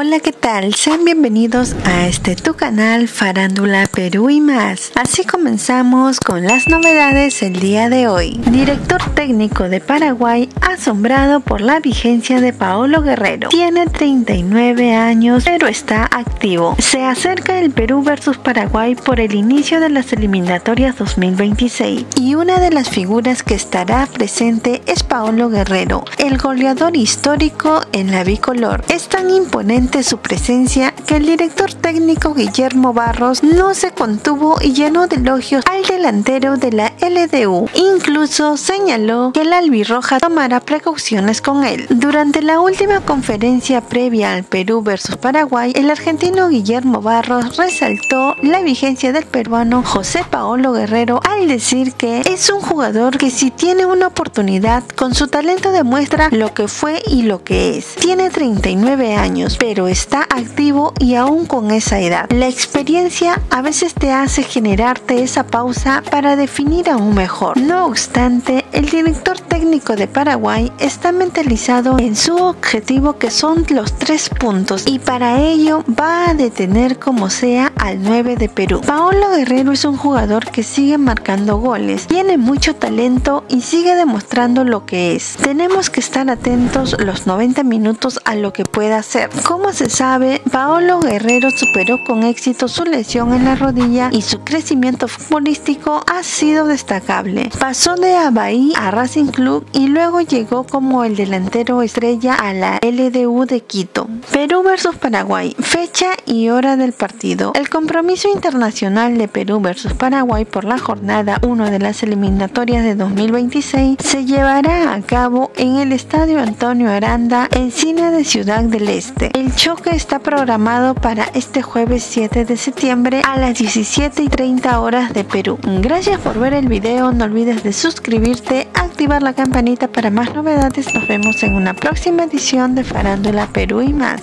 Hola, ¿qué tal? Sean bienvenidos a este tu canal Farándula Perú y más. Así comenzamos con las novedades el día de hoy. Director técnico de Paraguay asombrado por la vigencia de Paolo Guerrero. Tiene 39 años pero está activo. Se acerca el Perú versus Paraguay por el inicio de las eliminatorias 2026 y una de las figuras que estará presente es Paolo Guerrero, el goleador histórico en la bicolor. Es tan imponente su presencia que el director técnico Guillermo Barros no se contuvo y llenó de elogios al delantero de la LDU. Incluso señaló que el albirroja tomará precauciones con él. Durante la última conferencia previa al Perú versus Paraguay, el argentino Guillermo Barros resaltó la vigencia del peruano José Paolo Guerrero al decir que es un jugador que si tiene una oportunidad con su talento demuestra lo que fue y lo que es. Tiene 39 años, pero está activo y aún con esa edad. La experiencia a veces te hace generarte esa pausa para definir aún mejor. No obstante, el director técnico de Paraguay está mentalizado en su objetivo que son los tres puntos y para ello va a detener como sea al 9 de Perú. Paolo Guerrero es un jugador que sigue marcando goles, tiene mucho talento y sigue demostrando lo que es. Tenemos que estar atentos los 90 minutos a lo que pueda hacer. Como se sabe, Paolo Guerrero superó con éxito su lesión en la rodilla y su crecimiento futbolístico ha sido destacable. Pasó de Abaí a Racing Club y luego llegó como el delantero estrella a la LDU de Quito. Perú versus Paraguay, fecha y hora del partido. El compromiso internacional de Perú versus Paraguay por la jornada 1 de las eliminatorias de 2026 se llevará a cabo en el Estadio Antonio Aranda en Cine de Ciudad del Este. El choque está programado para este jueves 7 de septiembre a las 17 y 30 horas de Perú. Gracias por ver el video, no olvides de suscribirte, activar la campanita para más novedades. Nos vemos en una próxima edición de Farándula Perú y más.